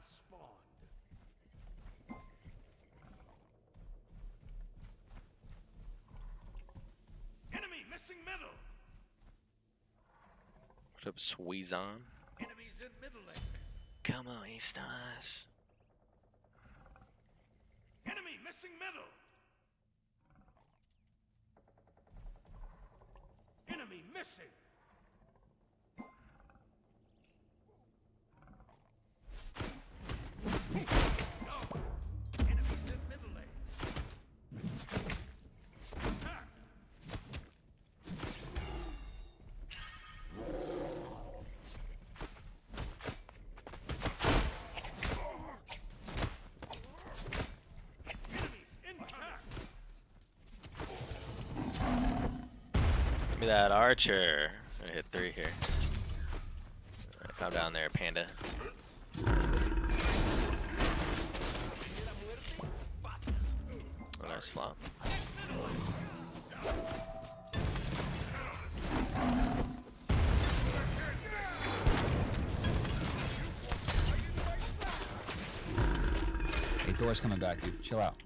have spawned. Enemy missing middle. What up, Sweezon? Enemies in middle lane. Come on, Eastas. Enemy missing middle. Enemy missing. Me that archer. I'm gonna hit three here. Alright, calm down there, panda. Oh, nice flop. Hey, Thor's coming back, dude. Chill out.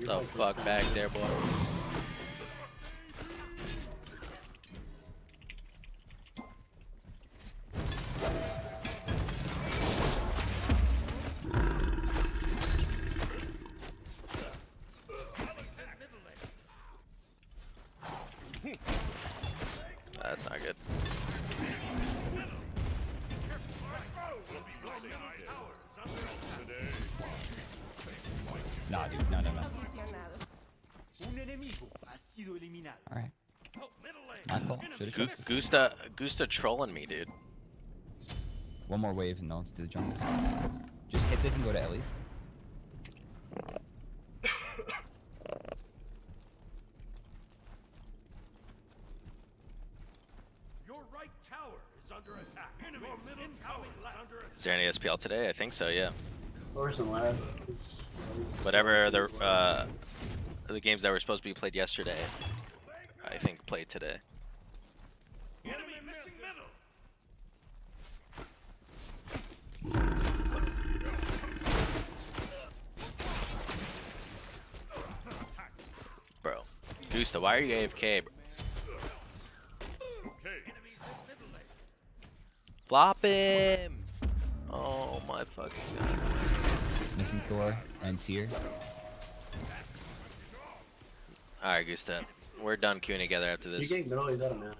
The fuck back there, boy. Gusta, Gusta trolling me, dude. One more wave and then let's do the jungle. Just hit this and go to Ellie's. Your right tower is under attack. Enemy middle tower is under attack. Is there any SPL today? I think so, yeah. Source and lab. Whatever the uh, the games that were supposed to be played yesterday, I think played today. Enemy missing middle. Bro. Gusta, why are you AFK, bro? Okay. Enemies in. Flop him! Oh my fucking god. Missing Thor and Tyr. Alright, Gusta. We're done queuing together after You this. get middle, he's out of mana.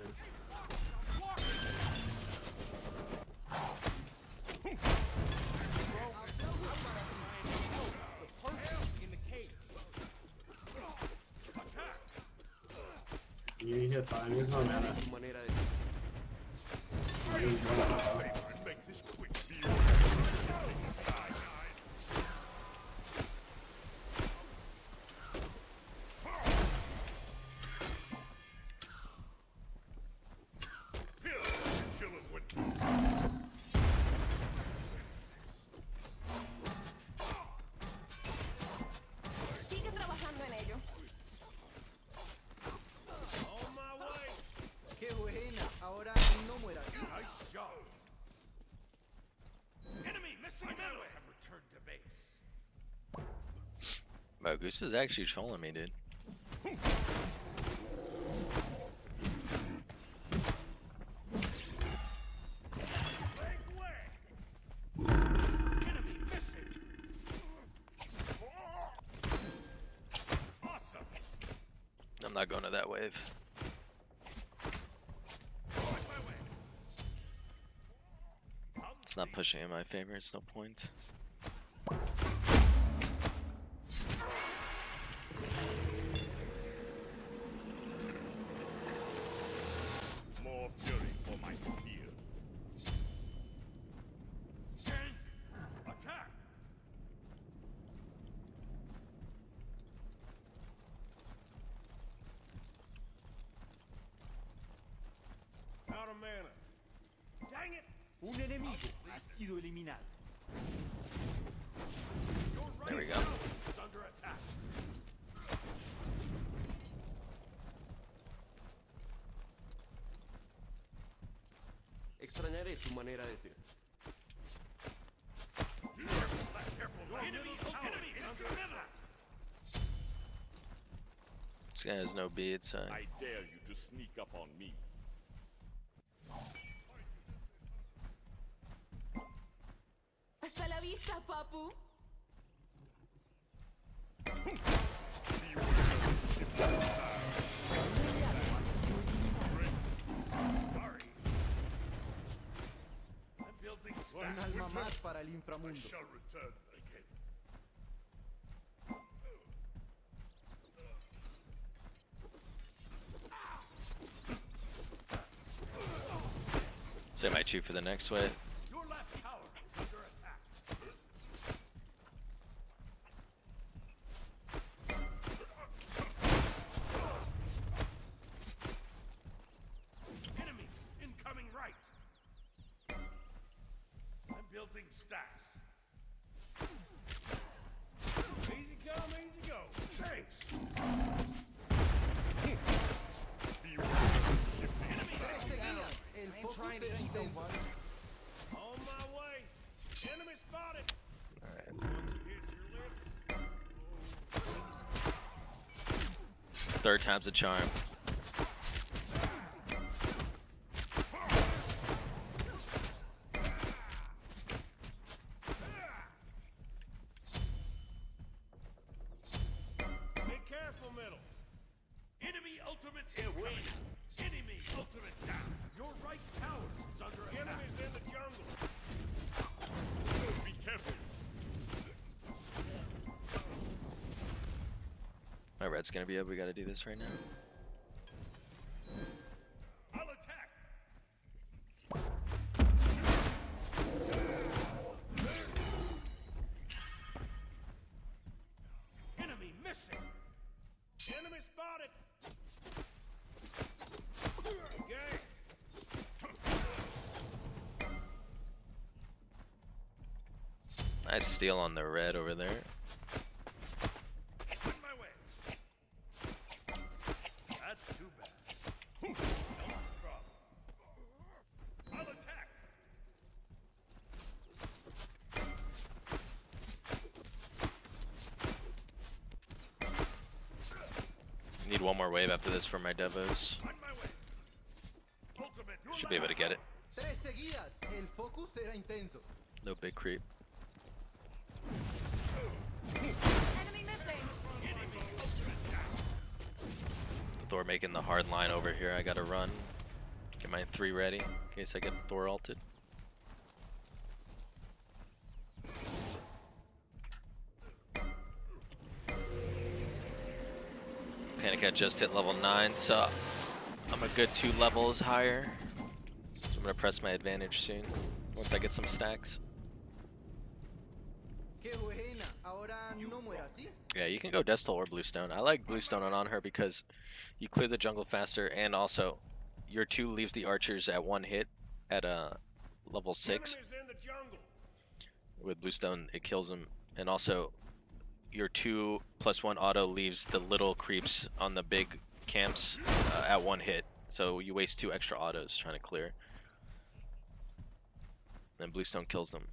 You hit fine, he's no mana. Su Bro, is actually trolling me, dude. I'm not going to that wave. It's not pushing in my favor, it's no point. Un enemigo ha sido eliminado. There we go. Extrañaré su manera de ser. This guy has no beard, so. I dare you to sneak up on me. Hasta vista, papu. Sorry. I'm building Un alma más para el inframundo. shall return say my two for the next wave. Third time's a charm. Red's gonna be up. We gotta do this right now. I'll attack. Enemy missing. Enemy spotted. Nice steal on the red over there. On my way. That's too bad. No problem. I'll attack. Need one more wave after this for my devos. Should be able to get it. No big creep. Thor making the hard line over here. I gotta run. Get my three ready in case I get Thor ulted. Had just hit level 9, so I'm a good two levels higher. So I'm gonna press my advantage soon once I get some stacks. Qué buena. Ahora no muera así. Yeah, you can go Death's Toll or Bluestone. I like Bluestone on, on her because you clear the jungle faster, and also your two leaves the archers at one hit at uh, level six. Enemies in the jungle. With Bluestone, it kills them, and also your two plus one auto leaves the little creeps on the big camps uh, at one hit. So you waste two extra autos trying to clear. Then Bluestone kills them.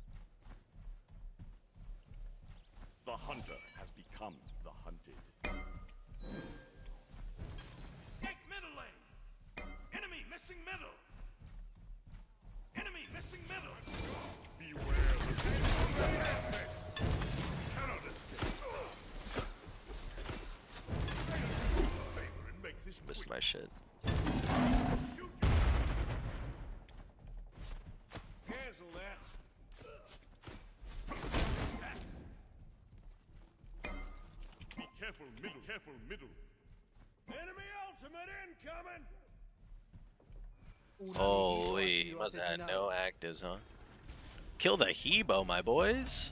The hunter has become shit. Careful, middle. Be careful, middle. Enemy ultimate incoming. Holy, sido must have had no actives, huh? Kill the He Bo, my boys.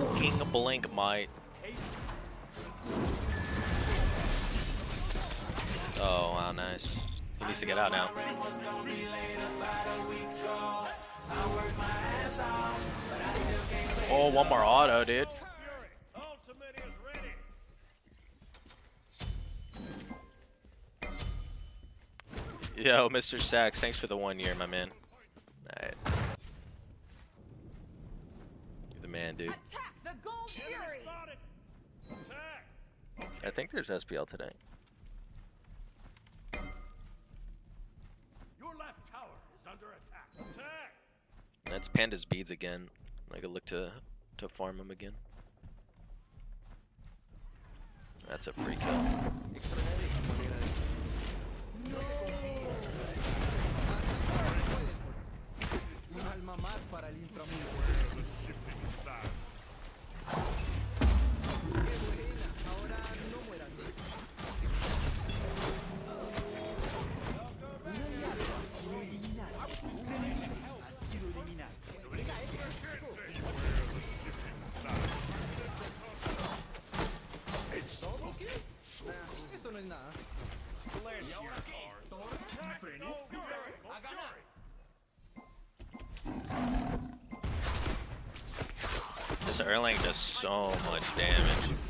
fucking blink might. Oh, wow, nice. He needs to get out now. Oh, one more auto, dude. Yo, Mr. Sachs, thanks for the one year, my man. Alright. You're the man, dude. Attack the gold fury! Attack! I think there's SPL today. Your left tower is under attack. Attack! That's Panda's beads again. I could look to to farm him again. That's a free kill. Un This Erlang does so much damage.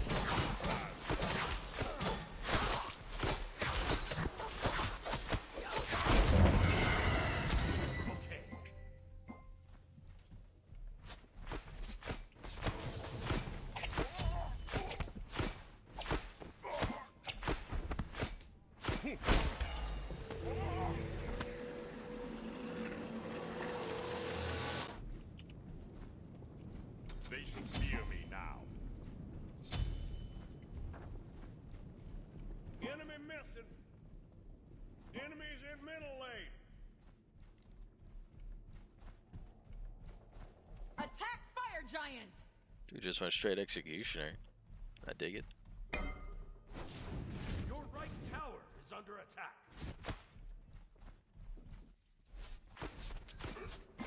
They should fear me now. Enemy missing. Enemies in middle lane. Attack fire giant! Dude just went straight executioner. I dig it. Your right tower is under attack.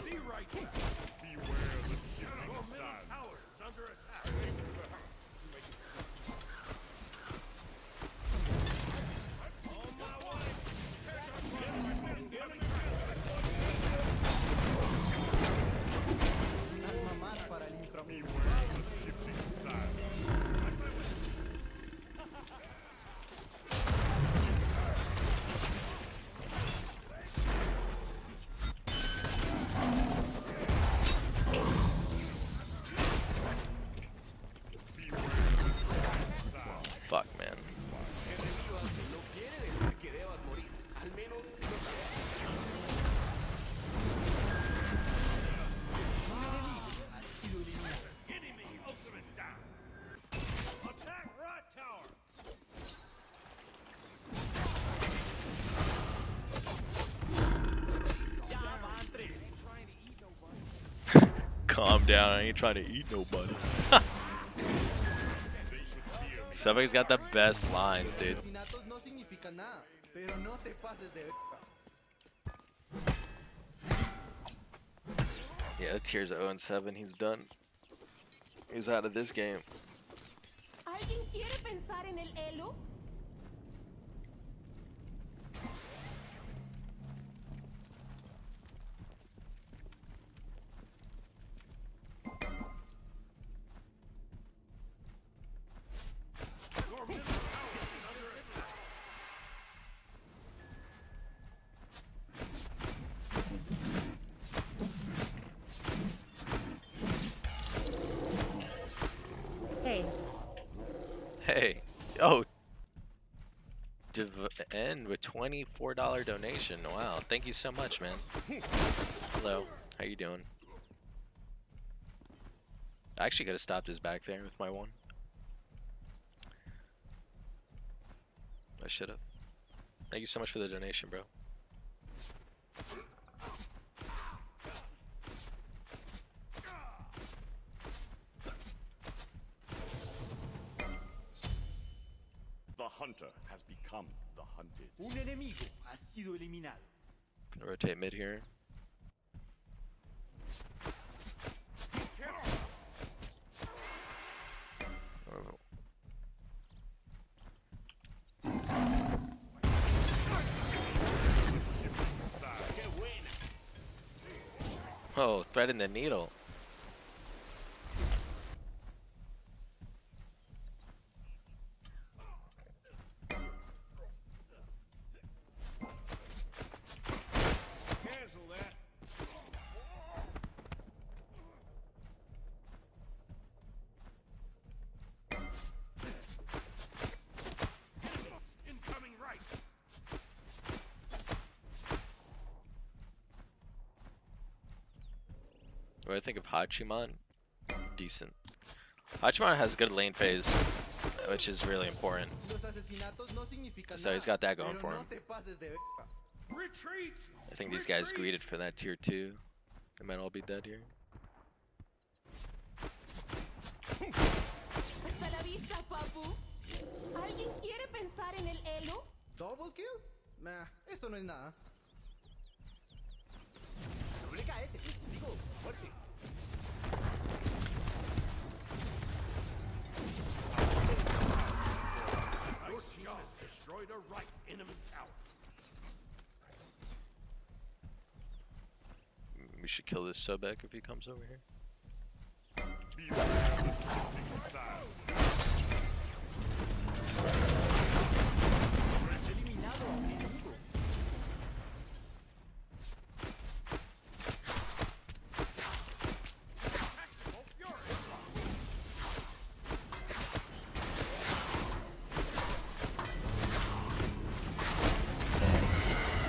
Be right back. Beware the shifting Your middle tower is under attack. Down. I ain't trying to eat nobody. Somebody's got the best lines, dude. Yeah, the tier's 0 and 7. He's done. He's out of this game. End with $24 donation. Wow, thank you so much, man. Hello, how you doing? I actually could have stopped his back there with my one. I should have. Thank you so much for the donation, bro. Hunter has become the hunted. Un enemigo ha sido eliminado. Gonna rotate mid here. Oh, Oh, threading the needle. Cancel that. Incoming right. What do I think of Hachiman? Decent. Hachiman has a good lane phase, which is really important. Los asesinatos no significan So he's got that going for him. te pases de verga. Retreat. I think these guys greeted for that tier 2. They might all be dead here. Hasta la vista, papu. ¿Alguien quiere pensar en el elo? ¿Double kill? Nah, eso no es nada. We should kill this Sobek if he comes over here.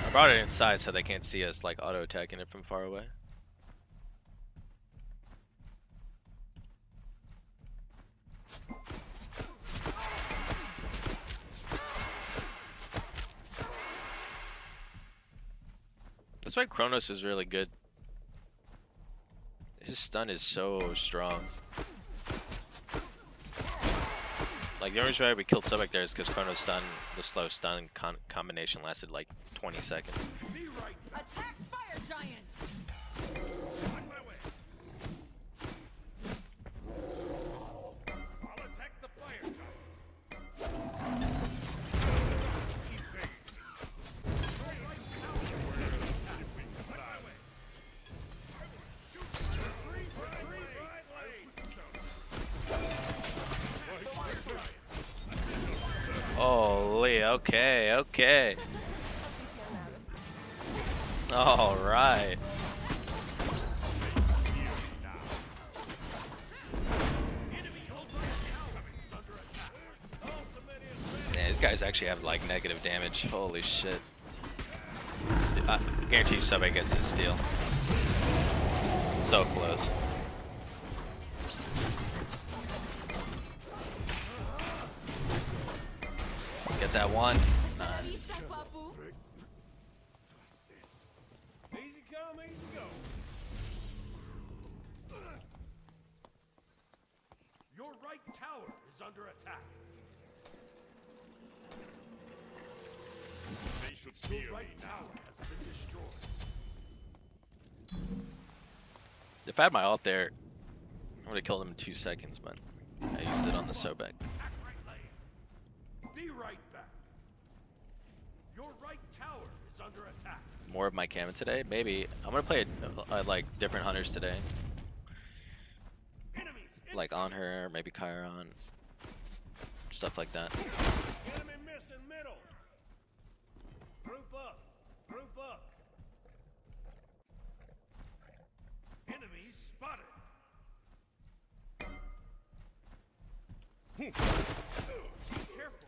I brought it inside so they can't see us like auto attacking it from far away. That's why Chronos is really good. His stun is so strong. Like the only reason why we killed Sobek there is because Chronos' stun, the slow stun con combination lasted like 20 seconds. Attack Fire Giant! Holy, okay, okay. All right. Yeah, these guys actually have like negative damage. Holy shit. I guarantee you somebody gets his steal. So close. Get that one. Hasta la vista, papu. Easy come, easy go. Your right tower is under attack. They should fear Your right tower has been destroyed. If I had my ult there, I would have killed him in two seconds, but I used it on the Sobek. Right. Be right back. Your right tower is under attack. More of my Kama today? Maybe. I'm gonna play uh, like different hunters today. Enemies Like on her, maybe Chiron. Stuff like that. enemy missing middle. Group up. Group up. Enemies spotted. Be careful.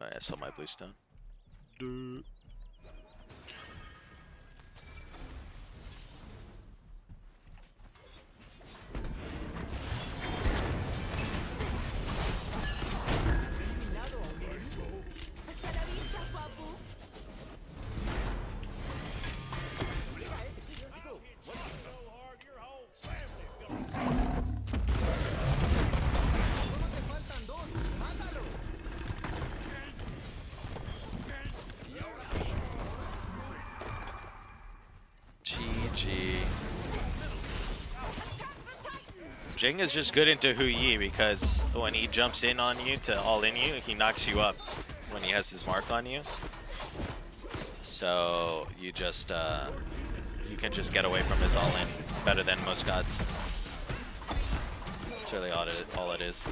Alright, I saw my Bluestone. Jing is just good into Hou Yi because when he jumps in on you to all in you, he knocks you up when he has his mark on you. So you just uh, you can just get away from his all in better than most gods. That's really all it, all it is.